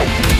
Yeah.